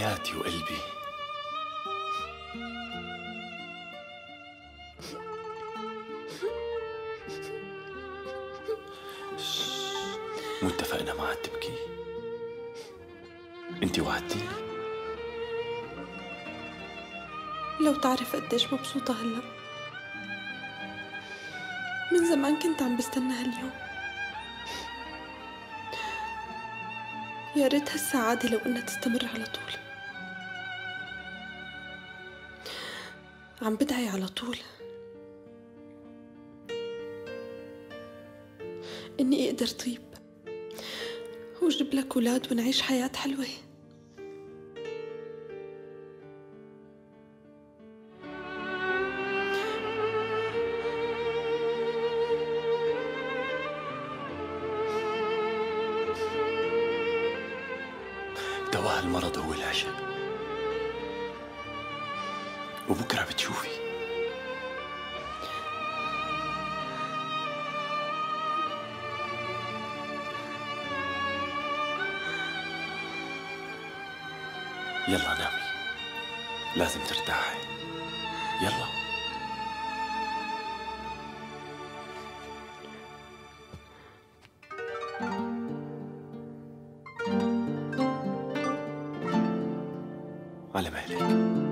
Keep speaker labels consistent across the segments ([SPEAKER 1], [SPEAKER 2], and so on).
[SPEAKER 1] حياتي وقلبي. مو اتفقنا ما عاد تبكي انت وعدتيني
[SPEAKER 2] لو تعرف قديش مبسوطة هلا. من زمان كنت عم بستنى هاليوم. يا ريت هالسعادة لو إنها تستمر على طول. عم بدعي على طول. إني أقدر طيب. وأجيب لك أولاد ونعيش حياة حلوة.
[SPEAKER 1] على مهلك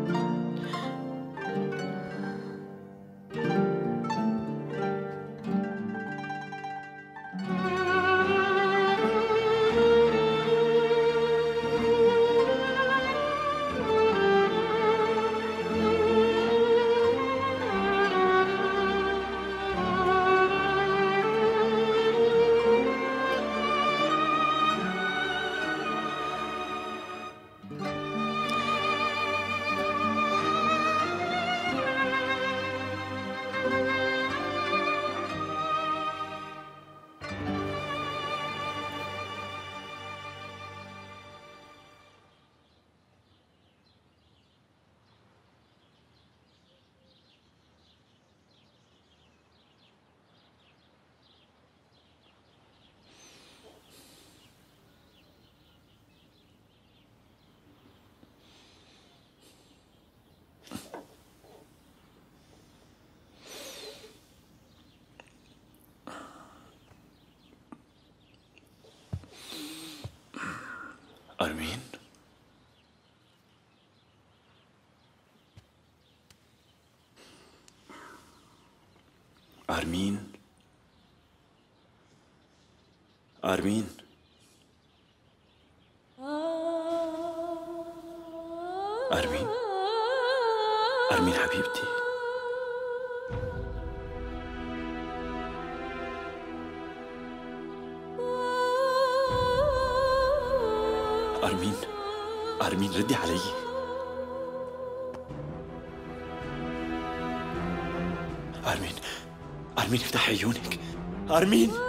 [SPEAKER 1] أرمين أرمين أرمين حبيبتي. أرمين أرمين ردي علي. أرمين أرمين افتحي عيونك. أرمين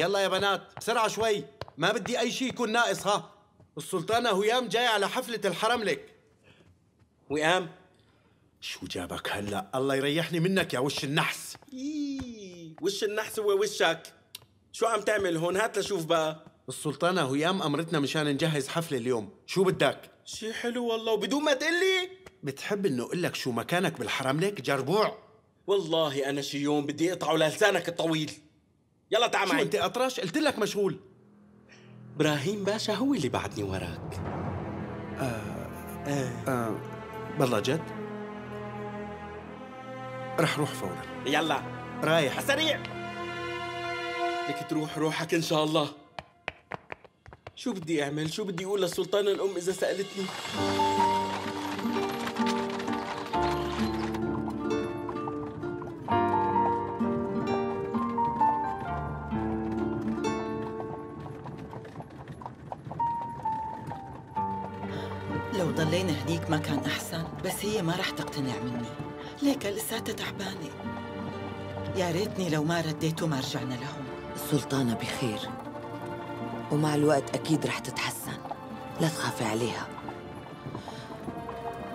[SPEAKER 3] يلا يا بنات بسرعة شوي. ما بدي أي شيء يكون ناقص ها. السلطانة هيام جاي على حفلة الحرم لك. وئام شو جابك هلا؟ الله يريحني منك يا وش النحس.
[SPEAKER 4] يي وش النحس هو وشك؟ شو عم تعمل هون؟ هات لشوف بقى.
[SPEAKER 3] السلطانة هيام أمرتنا مشان نجهز حفلة اليوم. شو بدك؟
[SPEAKER 4] شي حلو والله. وبدون ما تقلي؟
[SPEAKER 3] بتحب إنه أقول لك شو مكانك بالحرم ليك؟ جربوع.
[SPEAKER 4] والله أنا شي يوم بدي أقطعه لسانك الطويل. يلا تعال
[SPEAKER 3] شو
[SPEAKER 4] معي.
[SPEAKER 3] أنت أطرش؟ قلت لك مشغول.
[SPEAKER 4] إبراهيم باشا هو اللي بعدني وراك.
[SPEAKER 3] آه بالله جد؟ رح روح فورا.
[SPEAKER 4] يلا.
[SPEAKER 3] رايح.
[SPEAKER 4] السريع لك تروح روحك إن شاء الله. شو بدي أعمل؟ شو بدي أقول للسلطانة الأم إذا سألتني؟
[SPEAKER 5] لو ضلينا هديك ما كان أحسن بس هي ما رح تقتنع مني. ليك لساتها تعبانة؟ يا ريتني لو ما رديت وما رجعنا لهم.
[SPEAKER 6] السلطانة بخير. ومع الوقت أكيد رح تتحسن. لا تخافي عليها.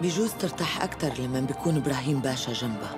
[SPEAKER 6] بجوز ترتاح أكتر لما بيكون إبراهيم باشا جنبها.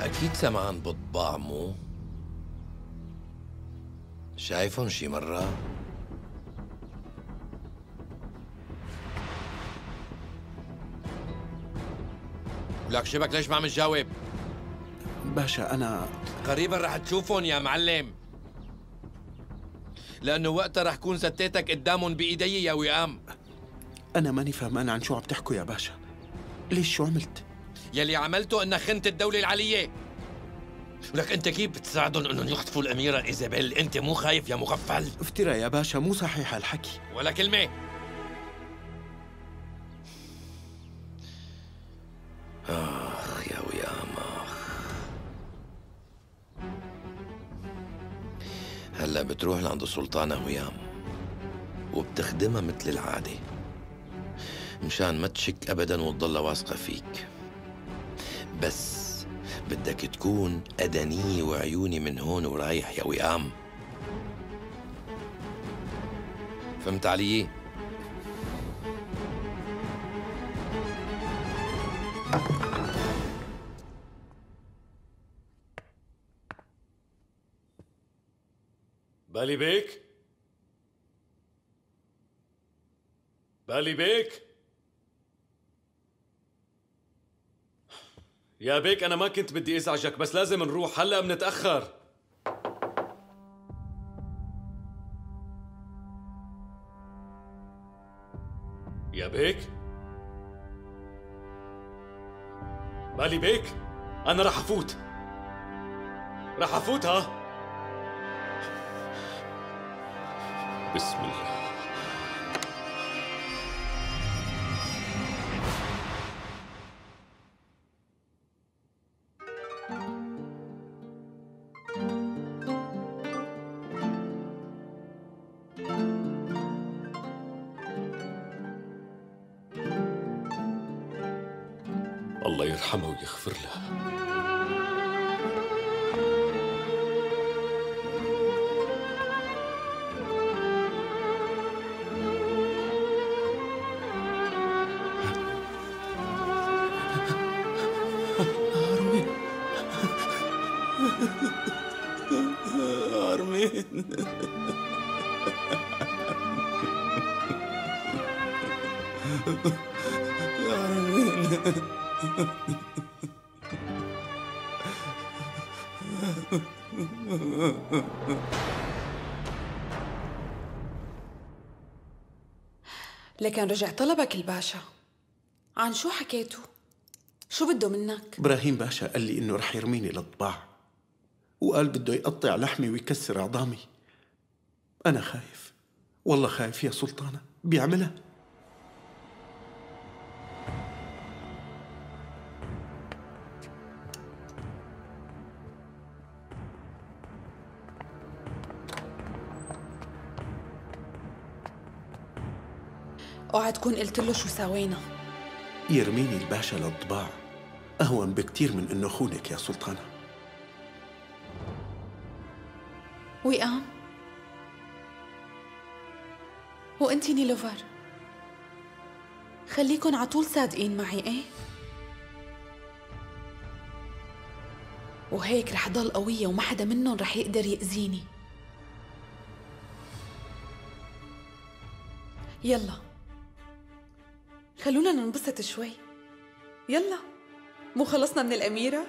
[SPEAKER 7] أكيد سمعان بطباع مو شايفهم شي مرة؟ لك شبك ليش ما عم تجاوب؟
[SPEAKER 3] باشا أنا
[SPEAKER 7] قريبا رح تشوفهم يا معلم لأنه وقتها رح كون ستيتك قدامهم بإيدي يا وئام
[SPEAKER 3] أنا ماني فهمان عن شو عم تحكوا يا باشا ليش شو عملت؟
[SPEAKER 7] يلي عملته إنك خنت الدولة العلية ولك أنت كيف بتساعدهم إنهم يخطفوا الأميرة إيزابيل؟ أنت مو خايف يا مغفل؟
[SPEAKER 3] افترى يا باشا مو صحيح الحكي
[SPEAKER 7] ولا كلمة. آخ يا ويام اخ هلا بتروح لعند السلطانة ويام وبتخدمها مثل العادة مشان ما تشك ابدا وتضلها واثقة فيك. بس بدك تكون أدنية وعيوني من هون ورايح يا وئام. فهمت علي؟
[SPEAKER 8] بالي بيك؟ بالي بيك؟ يا بيك أنا ما كنت بدي أزعجك بس لازم نروح. هلأ بنتأخر. يا بيك. بالي بيك؟ أنا رح أفوت. رح أفوت ها؟ بسم الله.
[SPEAKER 9] لكن رجع طلبك الباشا. عن شو حكيتوا؟ شو بده منك؟
[SPEAKER 3] إبراهيم باشا قال لي إنه رح يرميني للطباع. وقال بده يقطع لحمي ويكسر عظامي. أنا خايف. والله خايف يا سلطانة. بيعملها.
[SPEAKER 9] اوعى تكون قلت له شو سوينا.
[SPEAKER 3] يرميني الباشا للطباع. أهون بكتير من إنه خونك يا سلطانة.
[SPEAKER 9] وئام وأنتي نيلوفر. خليكن عطول صادقين معي إيه؟ وهيك رح ضل قوية وما حدا منهم رح يقدر يأذيني. يلا. خلونا ننبسط شوي. يلا. مو خلصنا من الأميرة؟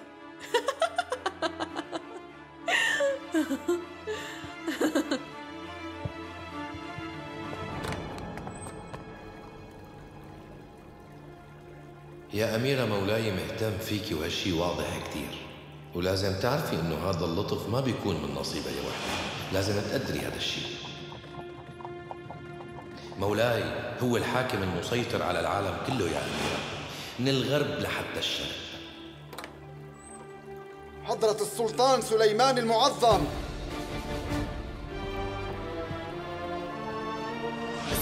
[SPEAKER 7] يا أميرة مولاي مهتم فيكي وهالشي واضح كتير. ولازم تعرفي إنه هذا اللطف ما بيكون من نصيبها لوحدها لازم تقدري هذا الشيء مولاي هو الحاكم المسيطر على العالم كله يا أميرة من الغرب لحتى الشرق.
[SPEAKER 4] حضرة السلطان سليمان المعظم.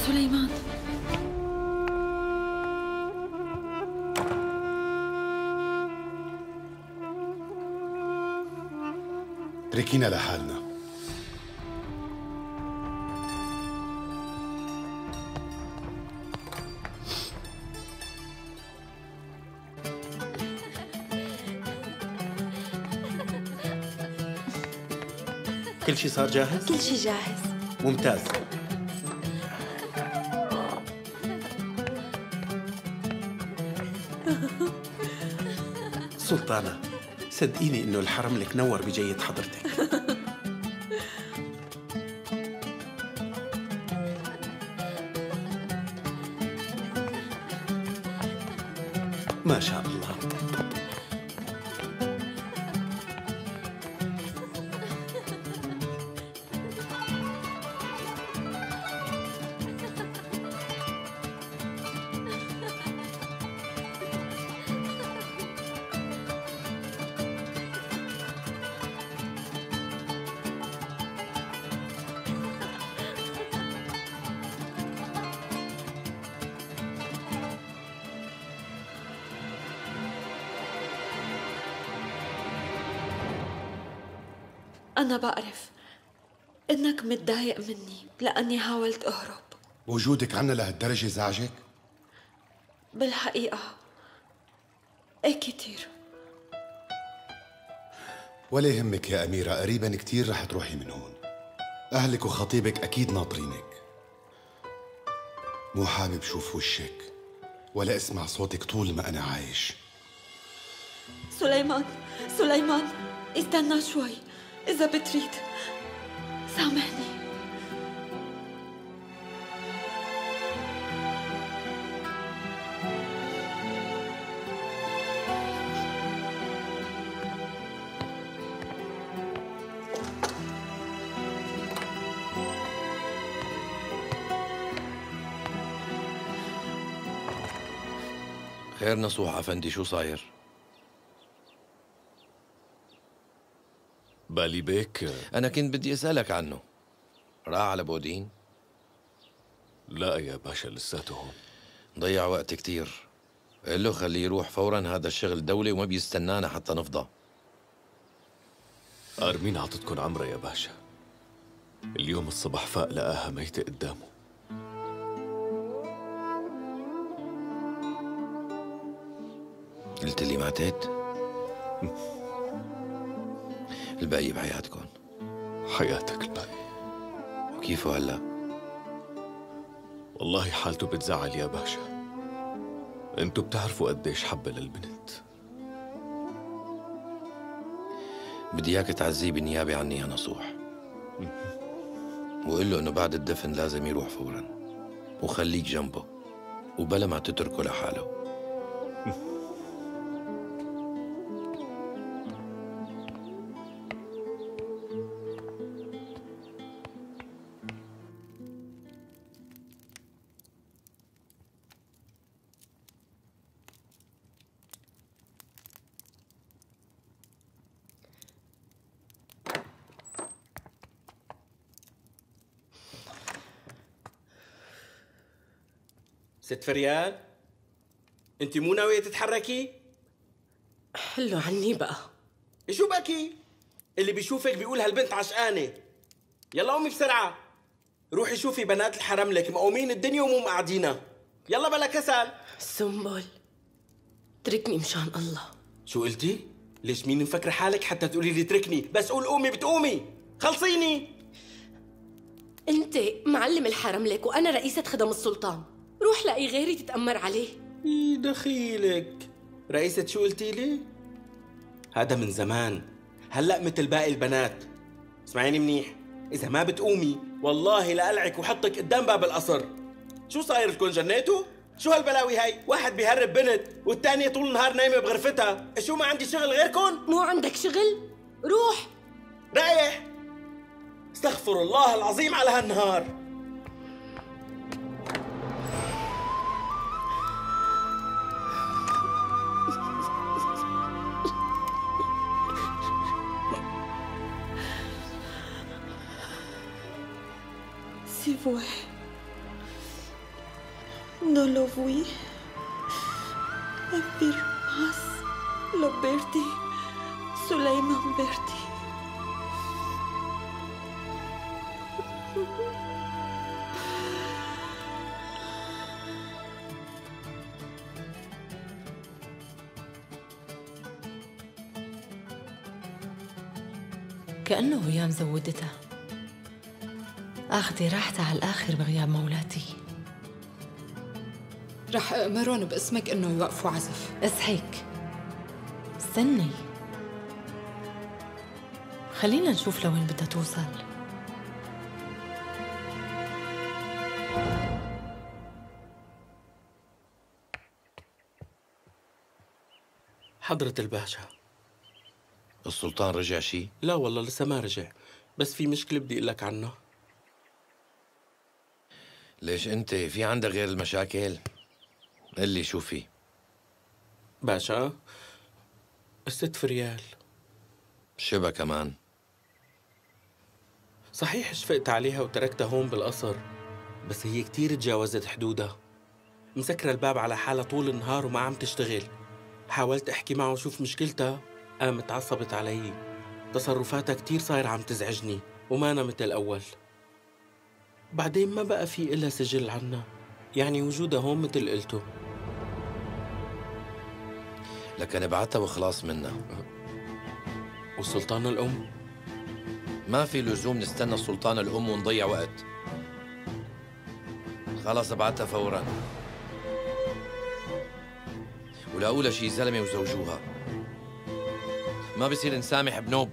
[SPEAKER 9] سليمان.
[SPEAKER 10] اتركينا لحالنا.
[SPEAKER 3] كل شيء صار جاهز؟
[SPEAKER 9] كل شي جاهز.
[SPEAKER 3] ممتاز. سلطانة صدقيني إنه الحرم لك نور بجية حضرتك.
[SPEAKER 2] إنك متضايق مني لأني حاولت أهرب.
[SPEAKER 10] وجودك عنا لهالدرجة زعجك؟
[SPEAKER 2] بالحقيقة إيه كتير.
[SPEAKER 10] ولا يهمك يا أميرة قريبا كتير رح تروحي من هون. أهلك وخطيبك أكيد ناطرينك. مو حابب شوف وشك ولا اسمع صوتك طول ما أنا عايش.
[SPEAKER 2] سليمان سليمان استنى شوي إذا بتريد سامحني.
[SPEAKER 7] خير نصوح أفندي شو صاير؟
[SPEAKER 8] بالي بيك.
[SPEAKER 7] أنا كنت بدي أسألك عنه. راح على بودين؟
[SPEAKER 8] لا يا باشا لساته هون.
[SPEAKER 7] ضيع وقت كتير. قل له خليه يروح فورا هذا الشغل دولي وما بيستنانا حتى نفضى.
[SPEAKER 8] أرمين عطتكن عمرة يا باشا. اليوم الصبح فاق لقاها ميتة قدامه.
[SPEAKER 7] قلت لي ماتت الباقي بحياتكم.
[SPEAKER 8] حياتك الباقي.
[SPEAKER 7] وكيفه هلا؟
[SPEAKER 8] والله حالته بتزعل يا باشا. أنتوا بتعرفوا قديش حبة للبنت.
[SPEAKER 7] بدي اياك تعزيه بالنيابة عني يا نصوح وقل له انه بعد الدفن لازم يروح فورا. وخليك جنبه. وبلا ما تتركه لحاله.
[SPEAKER 4] فريال انت مو ناوية تتحركي؟
[SPEAKER 11] حلو عني بقى.
[SPEAKER 4] شو بكي؟ اللي بيشوفك بيقول هالبنت عشقانة. يلا قومي بسرعة. روحي شوفي بنات الحرم لك مقومين الدنيا ومو مقعدينا يلا بلا كسل.
[SPEAKER 11] سنبل اتركني مشان الله.
[SPEAKER 4] شو قلتي؟ ليش مين مفكره حالك حتى تقولي لي اتركني بس قول قومي بتقومي. خلصيني.
[SPEAKER 11] أنت معلم الحرم لك وأنا رئيسة خدم السلطان. روح لاقي غيري تتأمر عليه
[SPEAKER 4] إيه دخيلك رئيسة شو قلتي لي؟ هذا من زمان هلأ مثل باقي البنات اسمعيني منيح إذا ما بتقومي والله لألعك وحطك قدام باب القصر شو صاير لكم جنيتوا؟ شو هالبلاوي هاي؟ واحد بيهرب بنت والتانية طول النهار نايمة بغرفتها شو ما عندي شغل غيركم؟
[SPEAKER 11] مو عندك شغل؟ روح
[SPEAKER 4] رايح استغفر الله العظيم على هالنهار
[SPEAKER 2] Vous Non lo vuoi? Emir Mas Loberti Suleiman Berti
[SPEAKER 6] كأنه هيام زودتها أخذي راحتها على الآخر بغياب مولاتي.
[SPEAKER 9] رح أأمرهم باسمك إنه يوقفوا عزف.
[SPEAKER 6] اصحيك استني. خلينا نشوف لوين بدها توصل.
[SPEAKER 4] حضرة الباشا.
[SPEAKER 7] السلطان رجع شي؟
[SPEAKER 4] لا والله لسه ما رجع. بس في مشكلة بدي أقول لك عنها
[SPEAKER 7] ليش أنت في عندك غير المشاكل؟ قل لي شو في.
[SPEAKER 4] باشا الست فريال.
[SPEAKER 7] شبه كمان.
[SPEAKER 4] صحيح شفقت عليها وتركتها هون بالقصر بس هي كتير تجاوزت حدودها. مسكرة الباب على حالها طول النهار وما عم تشتغل. حاولت أحكي معه وشوف مشكلتها قامت عصبت علي. تصرفاتها كتير صاير عم تزعجني وما أنا مثل الأول. بعدين ما بقى في إلا سجل عنا يعني وجودها هون مثل قلته.
[SPEAKER 7] لكن ابعتها وخلاص منها.
[SPEAKER 4] والسلطانة الأم؟
[SPEAKER 7] ما في لزوم نستنى السلطانة الأم ونضيع وقت. خلاص ابعتها فورا. ولاقولها شي زلمة وزوجوها. ما بصير نسامح بنوب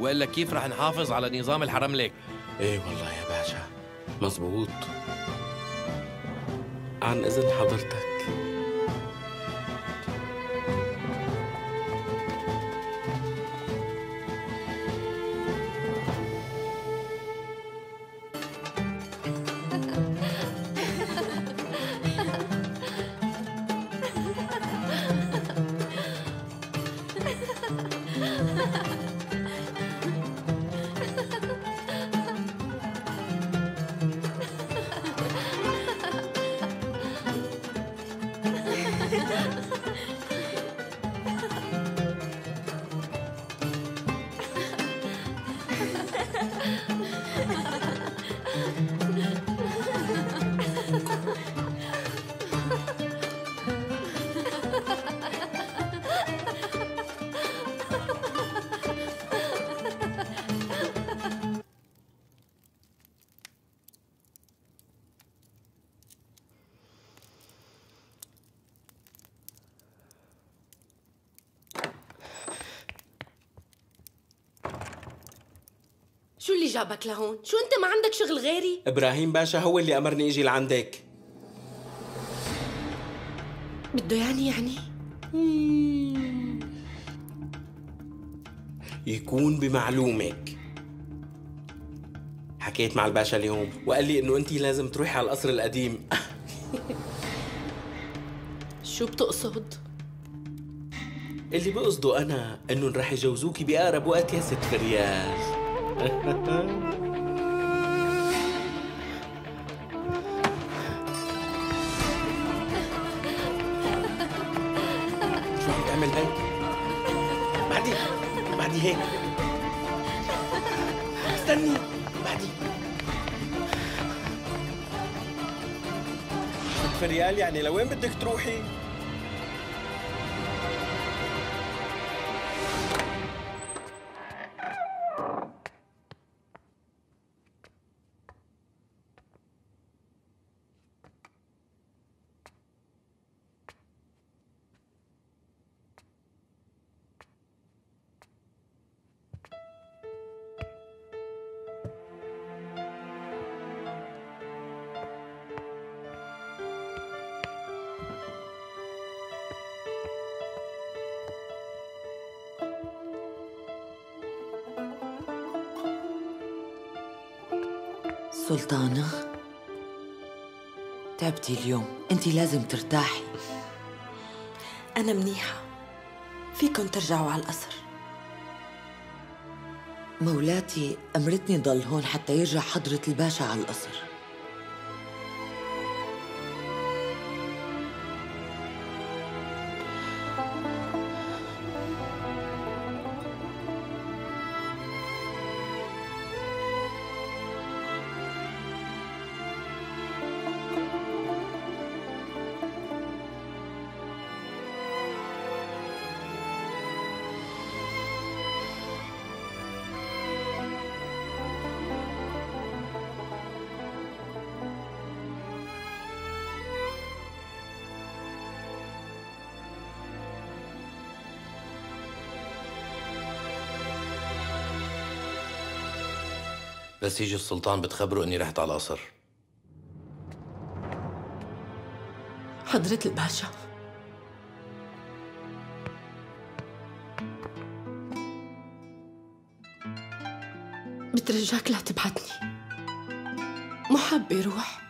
[SPEAKER 7] وإلا كيف رح نحافظ على نظام الحرم لك
[SPEAKER 4] إيه والله يا باشا. مزبوط عن إذن حضرتك.
[SPEAKER 11] شو اللي جابك لهون؟ شو أنت ما عندك شغل غيري؟
[SPEAKER 4] إبراهيم باشا هو اللي أمرني إجي لعندك
[SPEAKER 11] بده يعني يعني؟
[SPEAKER 4] يكون بمعلومك حكيت مع الباشا اليوم وقال لي إنه انت لازم تروحي على القصر القديم
[SPEAKER 11] شو بتقصد؟
[SPEAKER 4] اللي بقصده أنا إنه رح يجوزوكي بأقرب وقت يا ست فريال شو عم تعمل هيك؟ بعدي بعدي هيك استني بعدي فريال يعني لوين بدك تروحي؟
[SPEAKER 6] سلطانة. تعبتي اليوم. انت لازم ترتاحي.
[SPEAKER 2] أنا منيحة. فيكن ترجعوا على القصر
[SPEAKER 6] مولاتي أمرتني ضل هون حتى يرجع حضرة الباشا على القصر
[SPEAKER 7] بس يجي السلطان بتخبره إني رحت على القصر.
[SPEAKER 11] حضرة الباشا. بترجاك لا تبعتني. مو حابة روح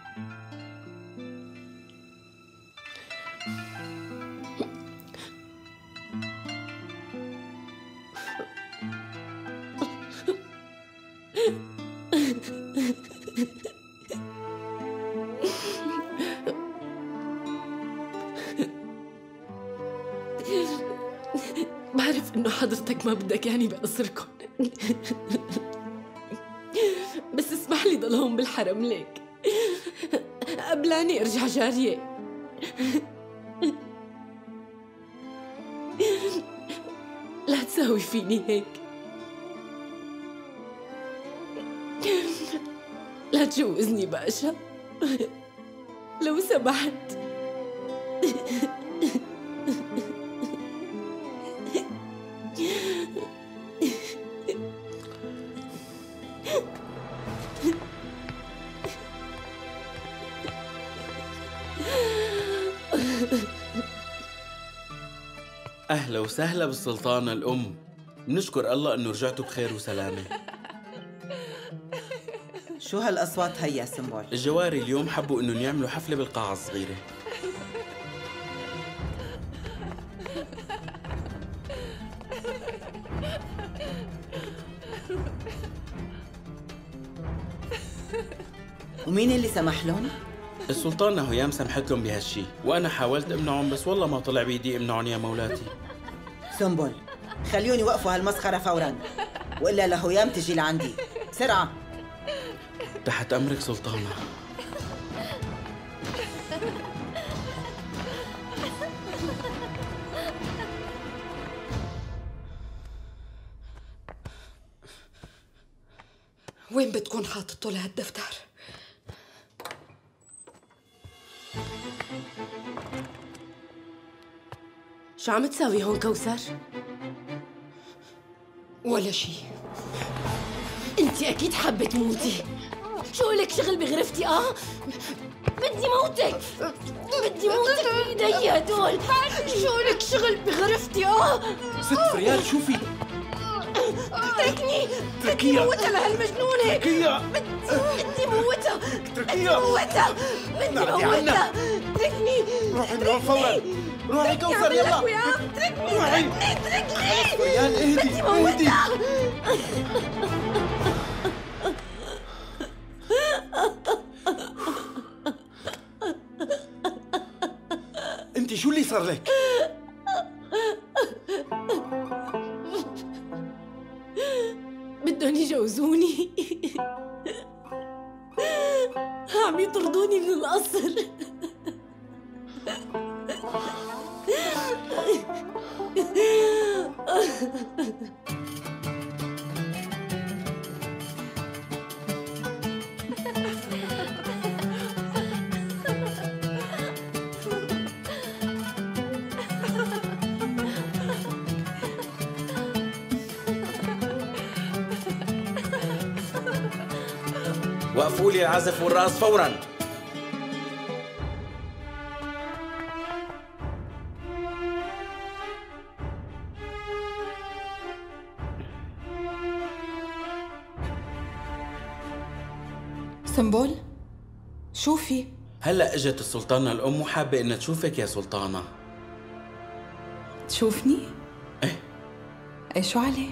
[SPEAKER 11] يعني بقصركم بس اسمح لي ضل هون بالحرم ليك. قبلاني ارجع جارية. لا تساوي فيني هيك. لا تجوزني بأشا. لو سمحت.
[SPEAKER 4] أهلا وسهلا بالسلطانة الأم نشكر الله إنه رجعتوا بخير وسلامة
[SPEAKER 5] شو هالأصوات هي يا سنبل؟
[SPEAKER 4] الجواري اليوم حبوا إنهم يعملوا حفلة بالقاعة الصغيرة
[SPEAKER 5] ومين اللي سمح لهم؟
[SPEAKER 4] السلطانة هيام سمحت لهم بهالشي وأنا حاولت أمنعهم بس والله ما طلع بإيدي أمنعهم يا مولاتي
[SPEAKER 5] سنبل. خليوني يوقفوا هالمسخرة فورا. وإلا لهيام تجي لعندي. بسرعة.
[SPEAKER 4] تحت أمرك سلطانة.
[SPEAKER 9] وين بتكون حاططه لهالدفتر؟
[SPEAKER 11] شو عم تساوي هون كوثر؟
[SPEAKER 9] ولا شيء
[SPEAKER 11] انت أكيد حابة تموتي. شو لك شغل بغرفتي؟ آه؟ بدي موتك. بدي موتك بإيدي هدول. شو لك شغل بغرفتي؟ آه؟
[SPEAKER 3] ست فريال شوفي
[SPEAKER 11] اتركني.
[SPEAKER 3] اتركيها.
[SPEAKER 11] موتها لهالمجنونة.
[SPEAKER 3] اتركيها.
[SPEAKER 11] بدي موتها.
[SPEAKER 3] اتركيها.
[SPEAKER 11] بدي موتها. بدي
[SPEAKER 3] عنها.
[SPEAKER 11] موتها. اتركني.
[SPEAKER 3] روحي من روحي كوثر يلا.
[SPEAKER 11] روحي اتركني
[SPEAKER 3] فريال اهدي اهدي. انت شو اللي صار لك؟
[SPEAKER 4] وقفوا لي العزف والرقص فورا
[SPEAKER 9] سنبول شو في؟
[SPEAKER 4] هلأ إجت السلطانة الأم وحابة إنها تشوفك يا سلطانة
[SPEAKER 9] تشوفني؟
[SPEAKER 4] إيه
[SPEAKER 9] إيه شو عليه؟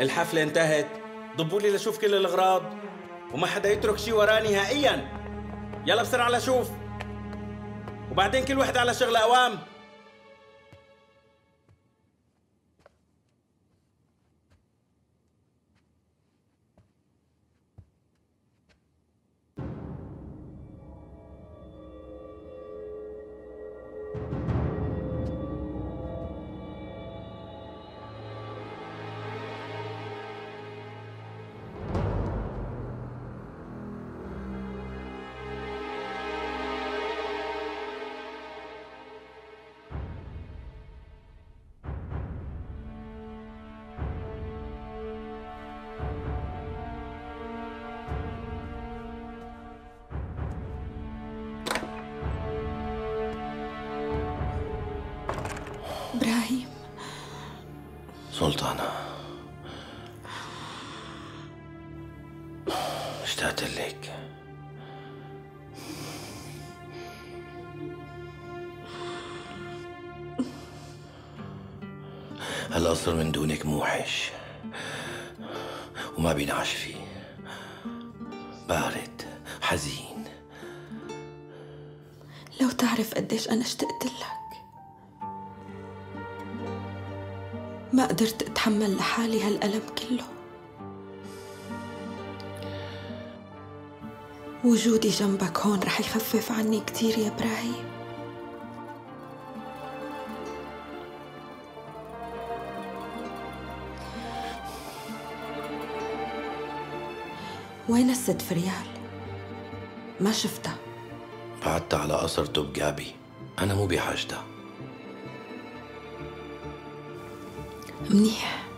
[SPEAKER 4] الحفلة انتهت. ضبوا لي لشوف كل الأغراض. وما حدا يترك شي وراه نهائيا. يلا بسرعة لشوف وبعدين كل واحد على شغله أوام.
[SPEAKER 7] سلطانة. اشتقت لك هالقصر من دونك موحش. وما بينعش فيه. بارد حزين.
[SPEAKER 2] لو تعرف قديش أنا اشتقت لك. ما قدرت أتحمل لحالي هالألم كله. وجودي جنبك هون رح يخفف عني كتير يا إبراهيم. وين الست فريال؟ ما شفتها.
[SPEAKER 7] بعدت على قصر تبقابي أنا مو بحاجتها.
[SPEAKER 2] منيح.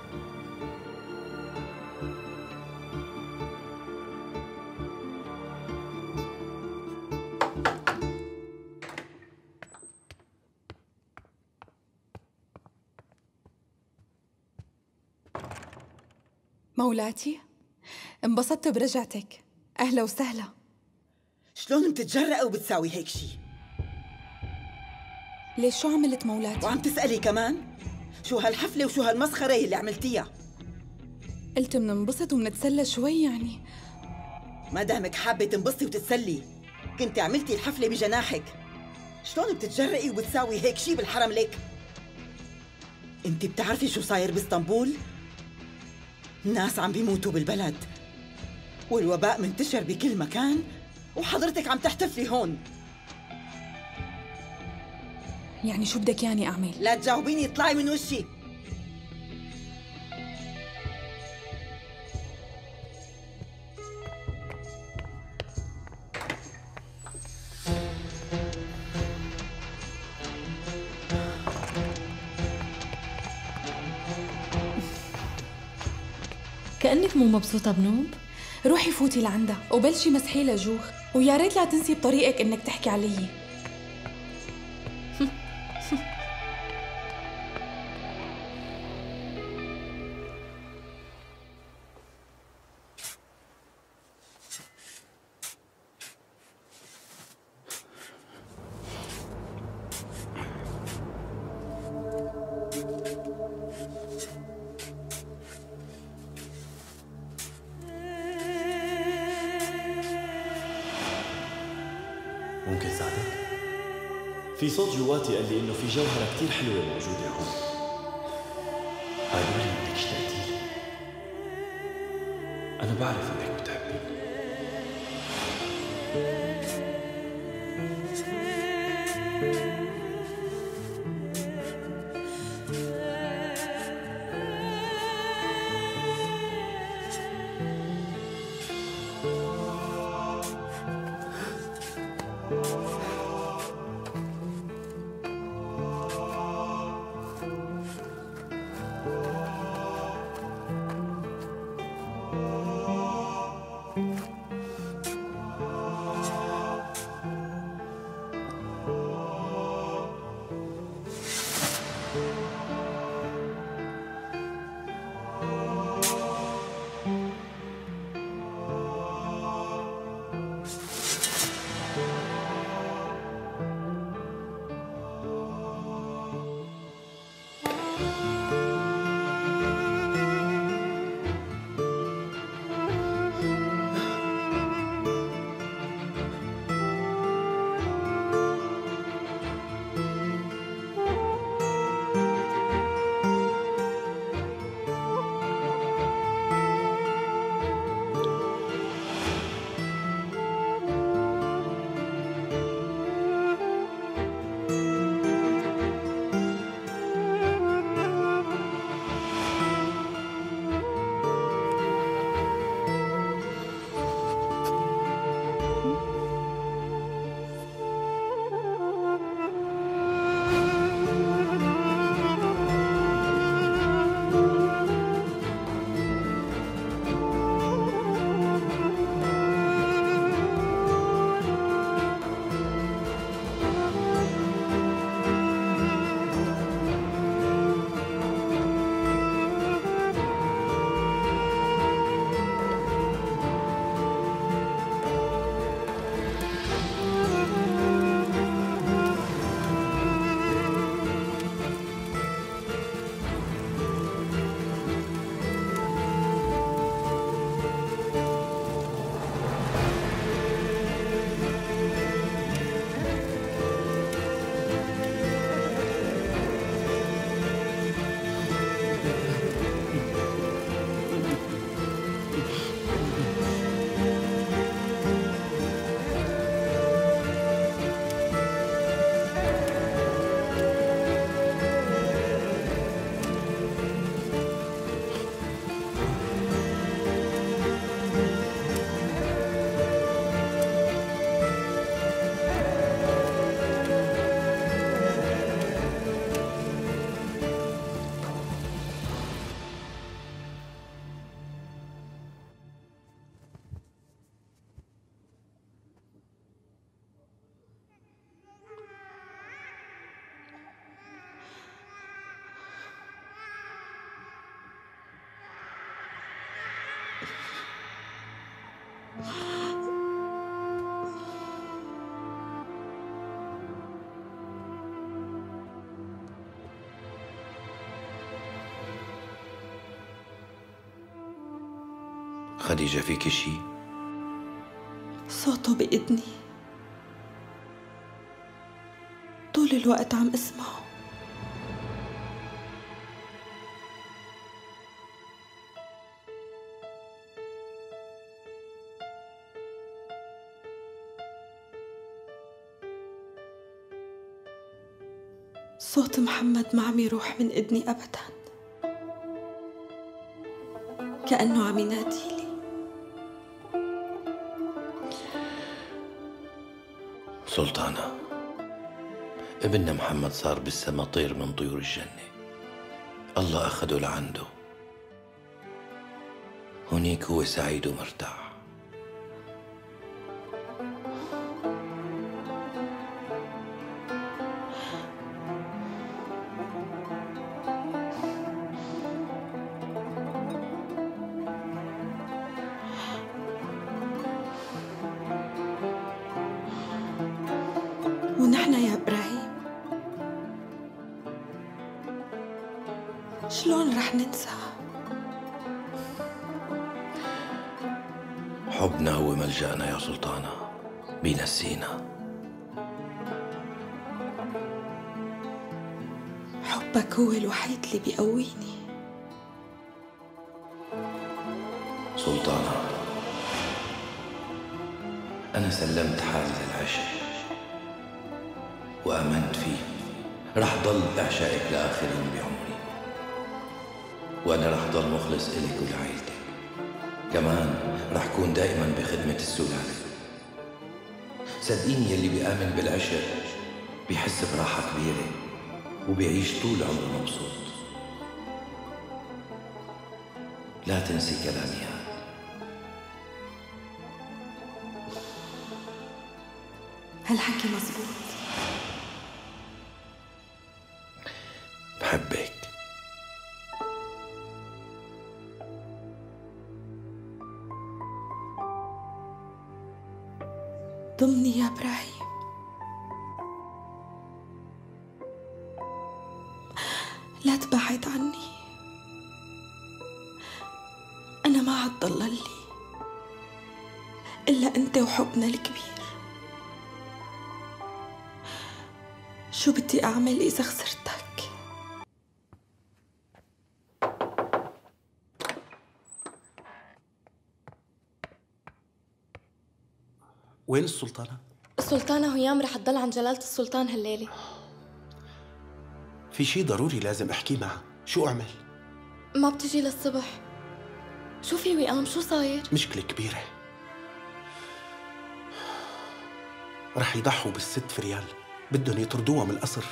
[SPEAKER 9] مولاتي انبسطت برجعتك. أهلا وسهلا.
[SPEAKER 5] شلون بتتجرأ وبتساوي هيك شي؟
[SPEAKER 9] ليش شو عملت مولاتي؟
[SPEAKER 5] وعم تسألي كمان؟ شو هالحفلة وشو هالمسخرة اللي عملتيها؟
[SPEAKER 9] قلت مننبسط ومنتسلى شوي يعني.
[SPEAKER 5] ما دامك حابة تنبسطي وتتسلي كنت عملتي الحفلة بجناحك. شلون بتتجرئي وبتساوي هيك شي بالحرم لك؟ انت بتعرفي شو صاير باسطنبول؟ الناس عم بيموتوا بالبلد والوباء منتشر بكل مكان وحضرتك عم تحتفلي هون.
[SPEAKER 9] يعني شو بدك ياني أعمل؟
[SPEAKER 5] لا تجاوبيني اطلعي من وشي.
[SPEAKER 11] كأنك مو مبسوطة بنوب؟
[SPEAKER 9] روحي فوتي لعندها وبلشي مسحي لجوخ ويا ريت لا تنسي بطريقك إنك تحكي علي.
[SPEAKER 1] جواتي قال لي إنه في جوهرة كتير حلوة موجودة هون.
[SPEAKER 7] خديجة فيك شي؟
[SPEAKER 2] صوته بإذني. طول الوقت عم أسمعه. صوت محمد ما عم يروح من إذني أبدا. كأنه عم يناديلي
[SPEAKER 7] ابننا محمد صار بالسما طير من طيور الجنة. الله أخده لعنده. هونيك هو سعيد ومرتاح.
[SPEAKER 9] رح
[SPEAKER 7] ضل أعشائك لآخر يوم بعمري. وأنا رح ضل مخلص إلك ولعائلتك كمان رح كون دائما بخدمة السلالة. صدقيني يلي بيآمن بالعشق بيحس براحة كبيرة وبيعيش طول عمره مبسوط. لا تنسي كلامي هذا.
[SPEAKER 9] هالحكي مزبوط بدي أعمل إذا خسرتك؟
[SPEAKER 3] وين السلطانة؟
[SPEAKER 12] السلطانة هيام رح تضل عن جلالة السلطان هالليلة
[SPEAKER 3] في شي ضروري لازم أحكي معها شو أعمل؟
[SPEAKER 12] ما بتجي للصبح شو في وئام شو صاير؟
[SPEAKER 3] مشكلة كبيرة رح يضحوا بالست فريال بدهم يطردوها من القصر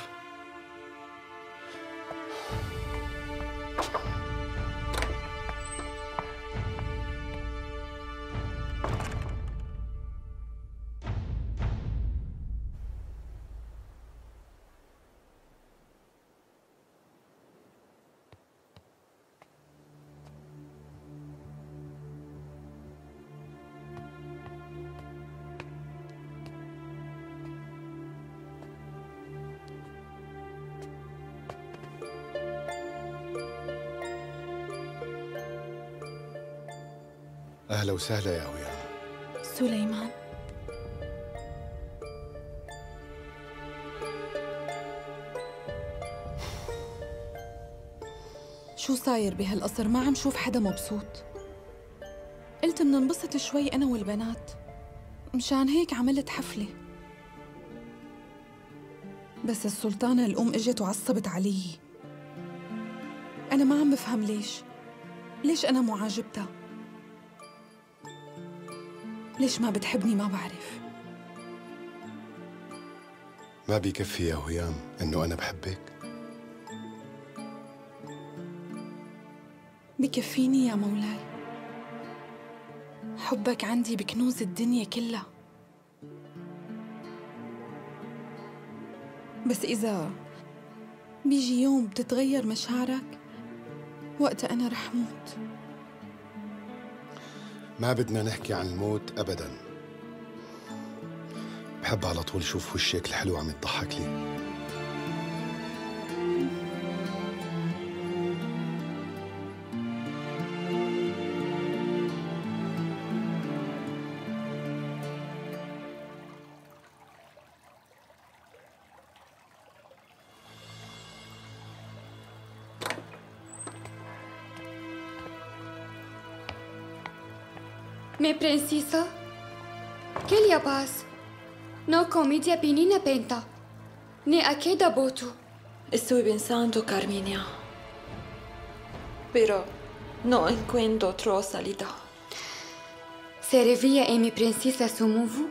[SPEAKER 10] أهلا وسهلا يا ويام
[SPEAKER 9] سليمان. شو صاير بهالقصر؟ ما عم شوف حدا مبسوط. قلت بدنا ننبسط شوي أنا والبنات. مشان هيك عملت حفلة. بس السلطانة الأم إجت وعصبت علي. أنا ما عم بفهم ليش. ليش أنا مو عاجبتها ليش ما بتحبني ما بعرف.
[SPEAKER 10] ما بيكفي يا هيام إنه أنا بحبك؟
[SPEAKER 9] بكفيني يا مولاي. حبك عندي بكنوز الدنيا كلها. بس إذا بيجي يوم بتتغير مشاعرك وقتها أنا رح موت.
[SPEAKER 10] ما بدنا نحكي عن الموت أبدا. بحب على طول شوف وشك الحلو عم يضحك لي.
[SPEAKER 13] Mais princesa, quel y a passe? No comedia pinina penta. Ne a che da botu.
[SPEAKER 2] Estoy pensando, Carminia. Pero no encuentro otra salida.
[SPEAKER 13] Se revia e mi princesa su muvu?